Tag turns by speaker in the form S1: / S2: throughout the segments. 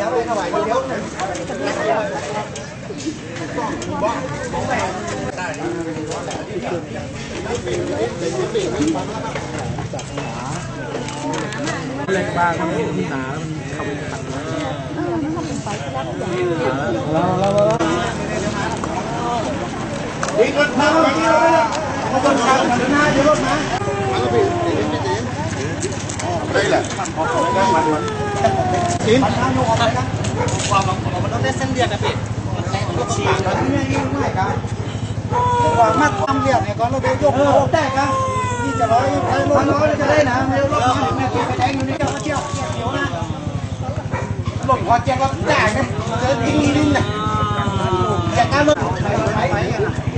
S1: kéo đây các bạn đi kéo này lên ba con đi không thẳng đi con thang đi con thang thằng na đi con má đây là สินควา
S2: มมันต้องได้เส้นเรียกนะพี่มันแรง
S3: มัต้องต่างกันง่ายง่ายกัน
S2: ว่ามัดทำเรียกเนี่ยก็เราได้ยกโลกได้กันนี่จะร้อยร้อยร้อยจะได้นะไม่ร้อยแม่ไปแดงอยู่นี่ก็เที่ยวเที่ยวเดียวนะหล่นหัวแจก็ได้นะเจอทิ้งดินนะแจกการรถไปไ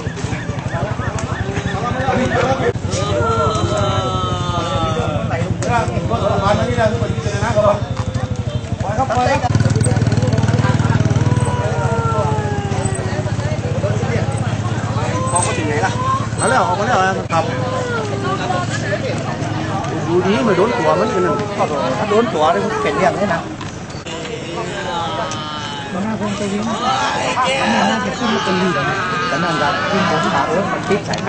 S2: มา
S1: แล้วออกมาแล้วครับดูนี้มันโดนตัวมันกัน
S2: ถ้าโดนตัวนี่เป็นเรื่องนี่นะ
S1: มันน่าคงจะยิ้มมันน่าจะขึ้น
S2: มาเป็นลีนะแต่นั่นจะขึ้นผมหาเออมันติดส่ยไฟ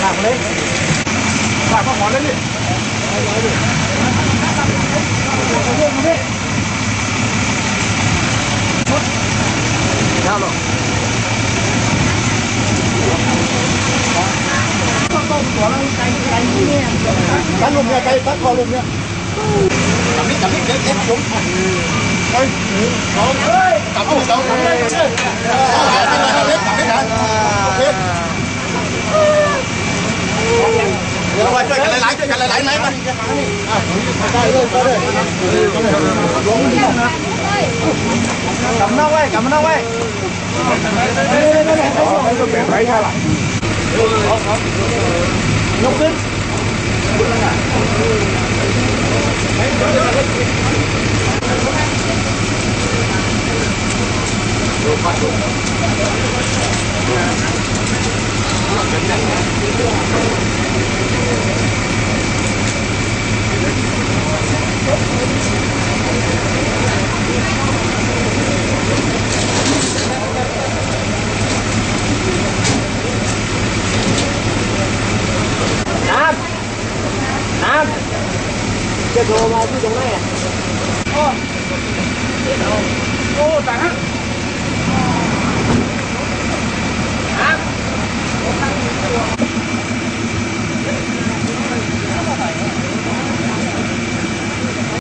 S2: làm lên làm các món lên đi Hãy subscribe cho kênh Ghiền Mì Gõ Để không bỏ lỡ những video hấp dẫn cầm biết cầm biết để ép xuống đây cầm xuống cầm biết cầm biết cầm biết cảm ơn ông ơi cảm ơn không bỏ cái đồ mà đi không này à? Ô ô tại hả?